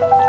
Bye.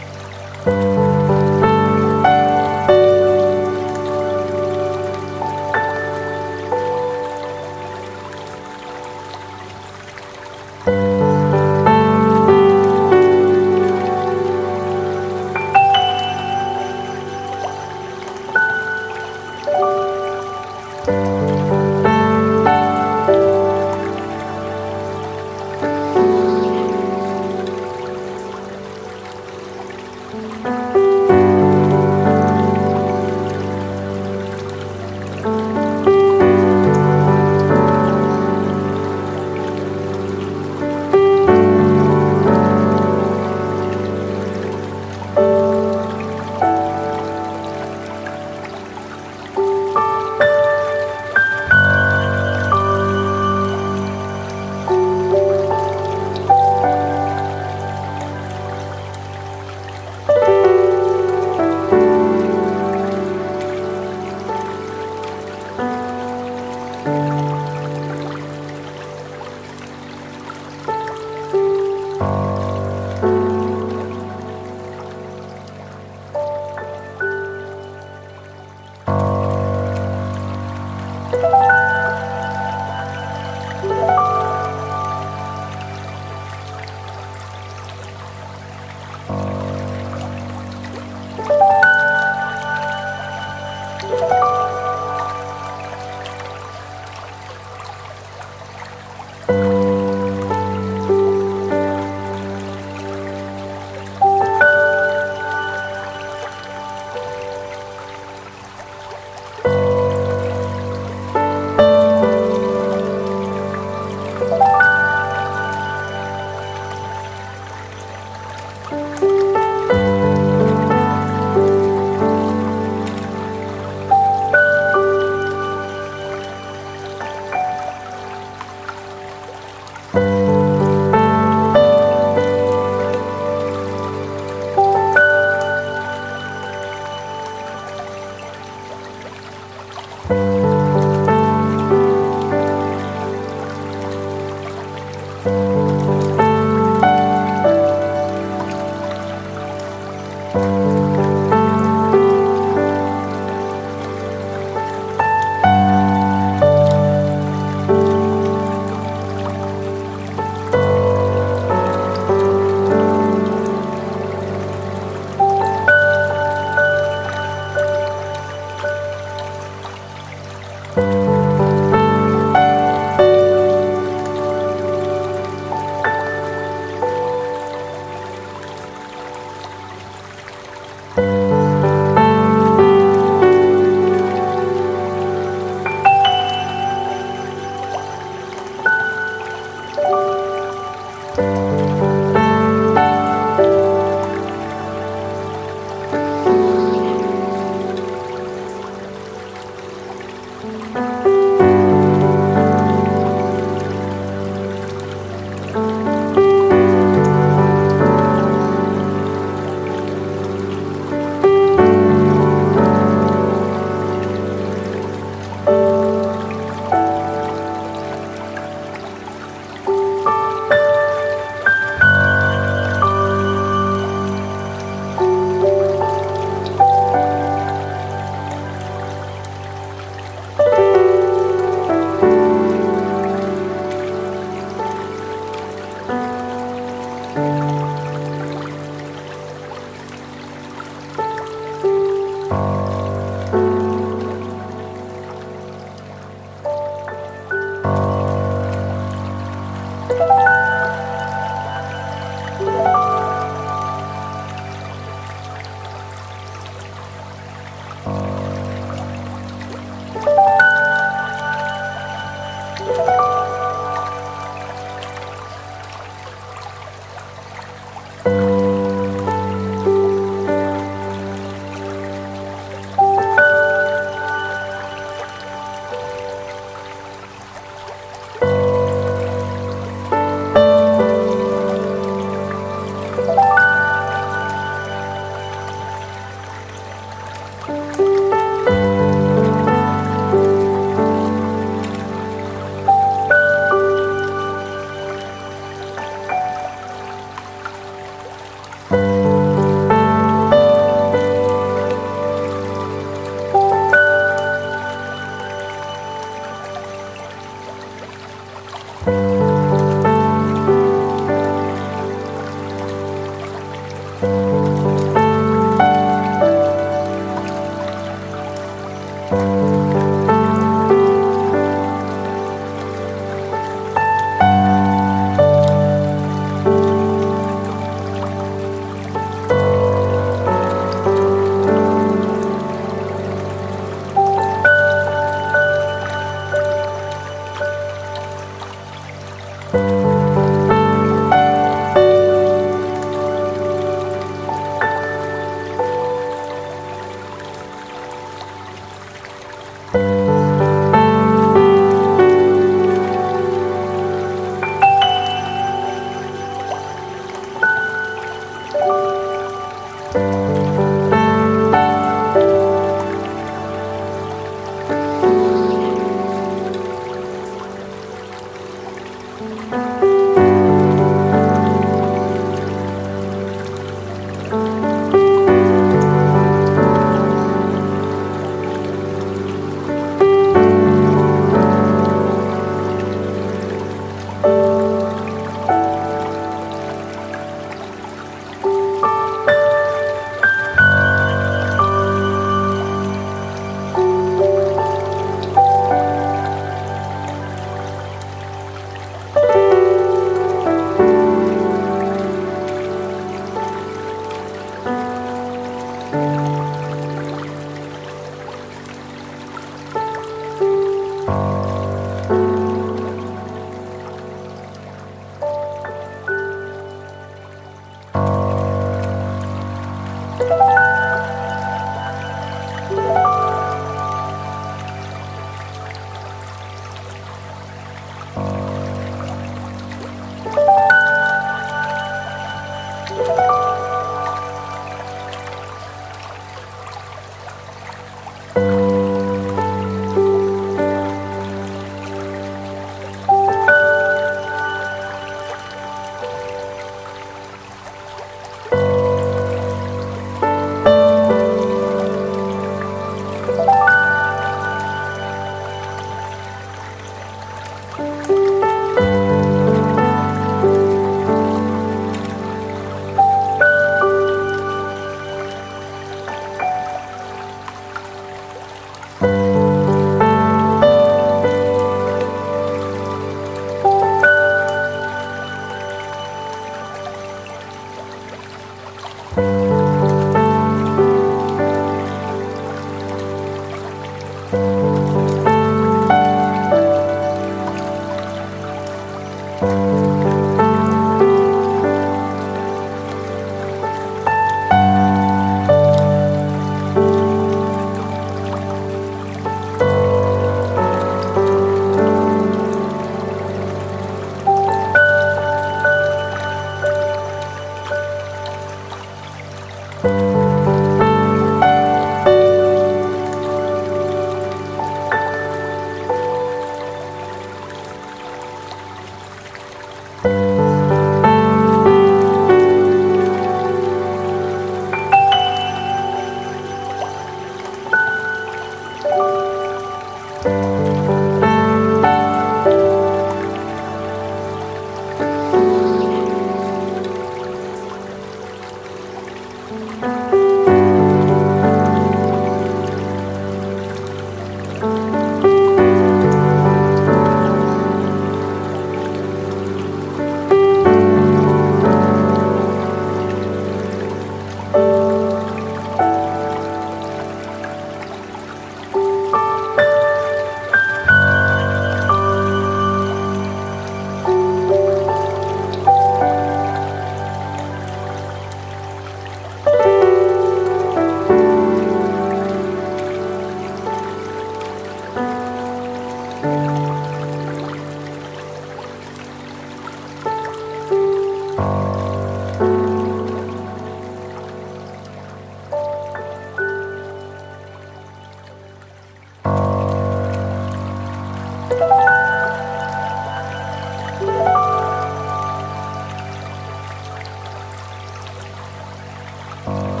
呃。